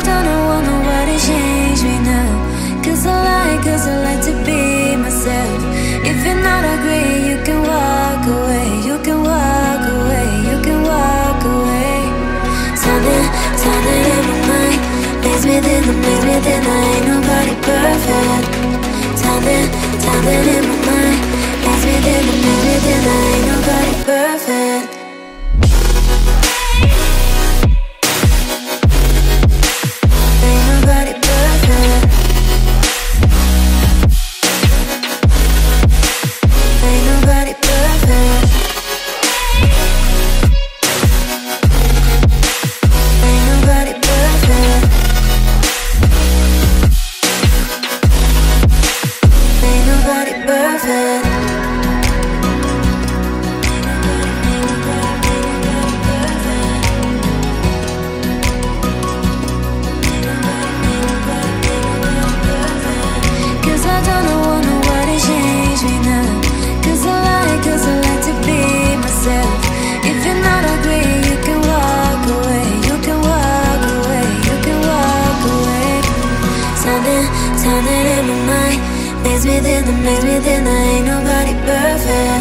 I don't know, want nobody changed me now. Cause I like, cause I like to be myself. If you're not agree, you can walk away. You can walk away, you can walk away. Something, time in my mind Makes me think, makes me think I ain't nobody perfect. Time Something, time in that ain't nobody perfect.